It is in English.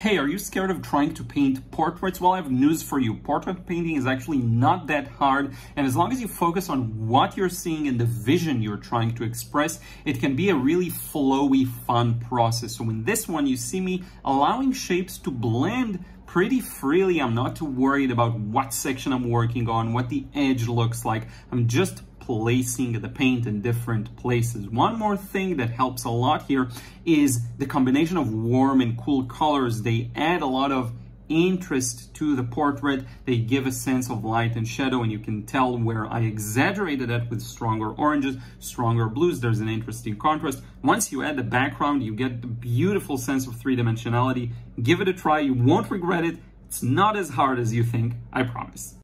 Hey, are you scared of trying to paint portraits? Well, I have news for you. Portrait painting is actually not that hard, and as long as you focus on what you're seeing and the vision you're trying to express, it can be a really flowy, fun process. So in this one, you see me allowing shapes to blend pretty freely. I'm not too worried about what section I'm working on, what the edge looks like. I'm just placing the paint in different places. One more thing that helps a lot here is the combination of warm and cool colors. They add a lot of interest to the portrait. They give a sense of light and shadow, and you can tell where I exaggerated that with stronger oranges, stronger blues. There's an interesting contrast. Once you add the background, you get the beautiful sense of three-dimensionality. Give it a try. You won't regret it. It's not as hard as you think, I promise.